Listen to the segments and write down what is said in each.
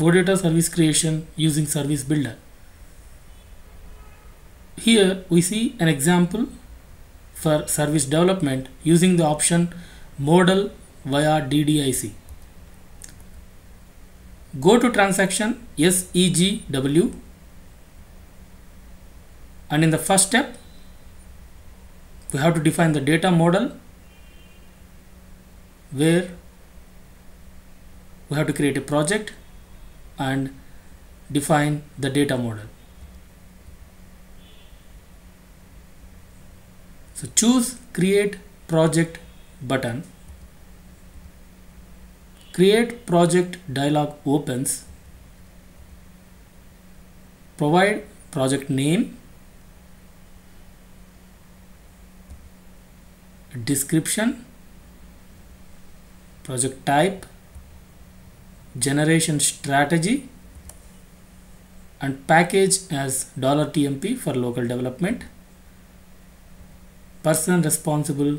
OData service creation using Service Builder. Here we see an example for service development using the option model via DDIC. Go to transaction SEGW and in the first step we have to define the data model where we have to create a project and define the data model. So choose create project button. Create project dialog opens. Provide project name, description, project type, generation strategy and package as dollar $TMP for local development person responsible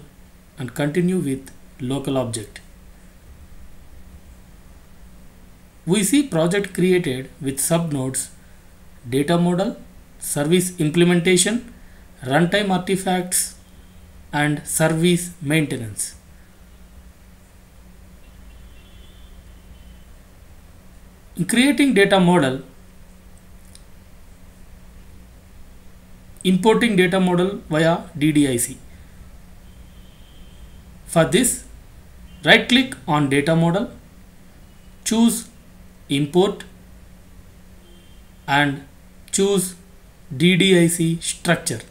and continue with local object. We see project created with subnodes data model service implementation runtime artifacts and service maintenance In creating data model, importing data model via DDIC. For this, right click on data model, choose import and choose DDIC structure.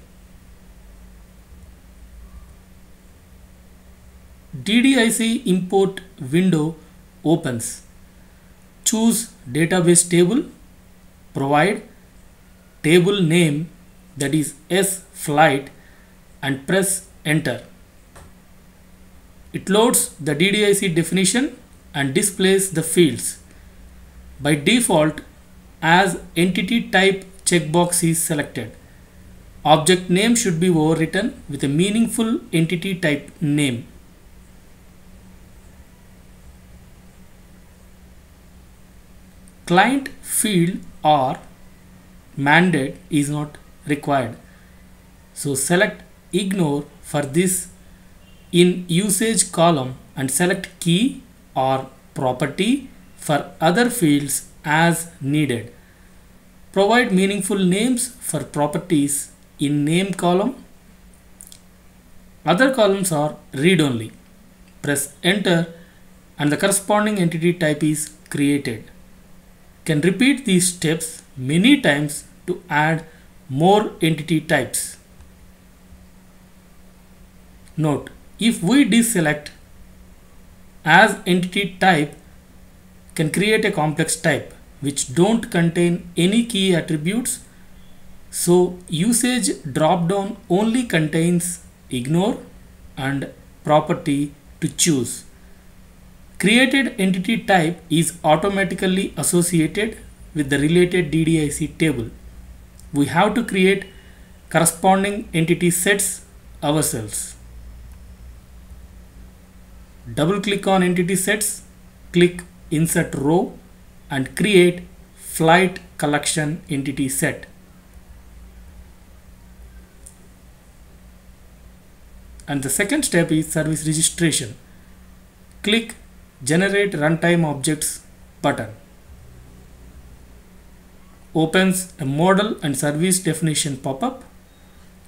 DDIC import window opens choose database table provide table name that is S flight and press enter. It loads the DDIC definition and displays the fields. By default as entity type checkbox is selected object name should be overwritten with a meaningful entity type name client field or mandate is not required. So select ignore for this in usage column and select key or property for other fields as needed. Provide meaningful names for properties in name column. Other columns are read only. Press enter and the corresponding entity type is created can repeat these steps many times to add more entity types. Note, if we deselect as entity type can create a complex type which don't contain any key attributes so usage dropdown only contains ignore and property to choose created entity type is automatically associated with the related DDIC table. We have to create corresponding entity sets ourselves. Double click on entity sets, click insert row and create flight collection entity set. And the second step is service registration. Click generate runtime objects button. Opens a model and service definition pop-up.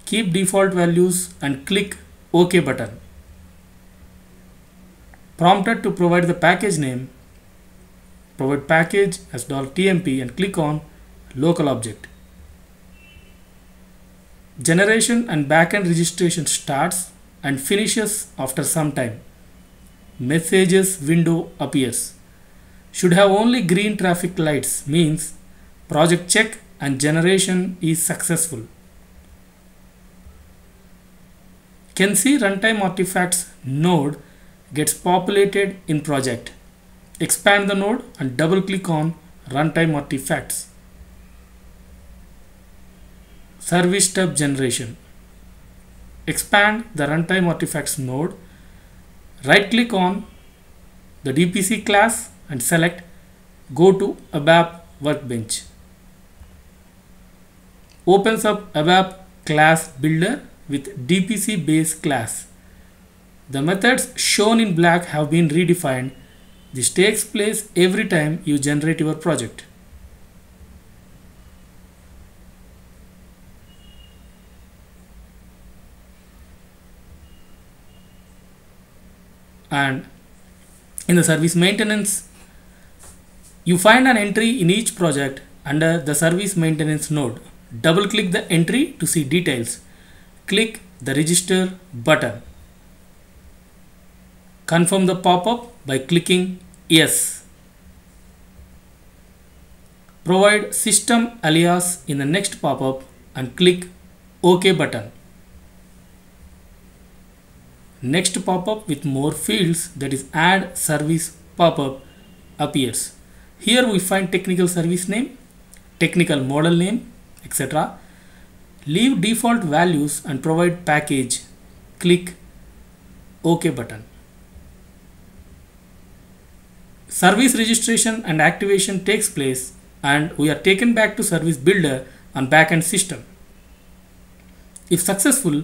Keep default values and click ok button. Prompted to provide the package name provide package as. $tmp and click on local object. Generation and backend registration starts and finishes after some time messages window appears. Should have only green traffic lights means project check and generation is successful. Can see runtime artifacts node gets populated in project. Expand the node and double click on runtime artifacts. Service stub generation. Expand the runtime artifacts node right click on the DPC class and select go to ABAP workbench. Opens up ABAP class builder with DPC base class. The methods shown in black have been redefined. This takes place every time you generate your project. And in the service maintenance, you find an entry in each project under the service maintenance node. Double click the entry to see details. Click the register button. Confirm the pop-up by clicking yes. Provide system alias in the next pop-up and click OK button. Next pop-up with more fields that is add service pop-up appears. Here we find technical service name, technical model name, etc. Leave default values and provide package. Click OK button. Service registration and activation takes place and we are taken back to service builder on backend system. If successful,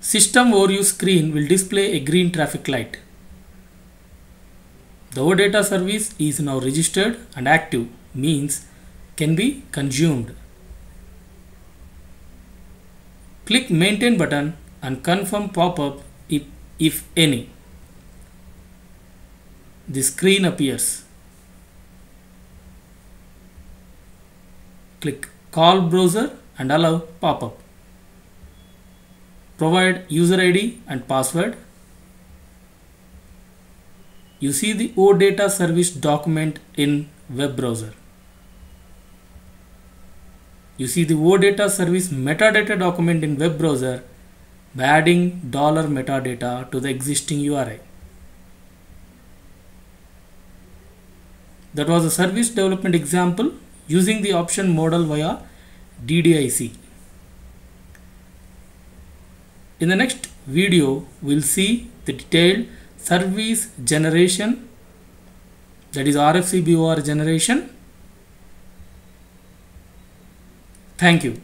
system overview screen will display a green traffic light. The OData service is now registered and active means can be consumed. Click maintain button and confirm pop-up if, if any. The screen appears. Click call browser and allow pop-up. Provide user ID and password. You see the OData service document in web browser. You see the OData service metadata document in web browser by adding dollar $metadata to the existing URI. That was a service development example using the option model via DDIC. In the next video, we'll see the detailed service generation that is RFC BOR generation. Thank you.